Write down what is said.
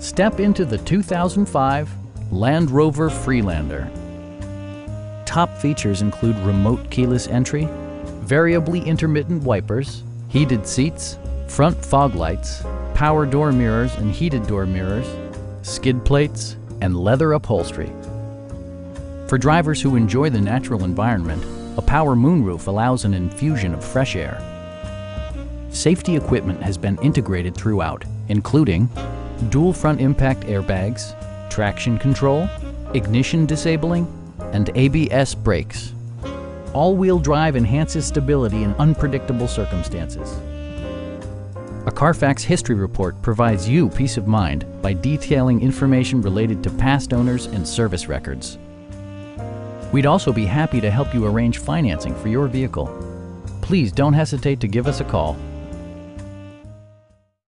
Step into the 2005 Land Rover Freelander. Top features include remote keyless entry, variably intermittent wipers, heated seats, front fog lights, power door mirrors and heated door mirrors, skid plates, and leather upholstery. For drivers who enjoy the natural environment, a power moonroof allows an infusion of fresh air. Safety equipment has been integrated throughout, including dual front impact airbags, traction control, ignition disabling, and ABS brakes. All-wheel drive enhances stability in unpredictable circumstances. A Carfax history report provides you peace of mind by detailing information related to past owners and service records. We'd also be happy to help you arrange financing for your vehicle. Please don't hesitate to give us a call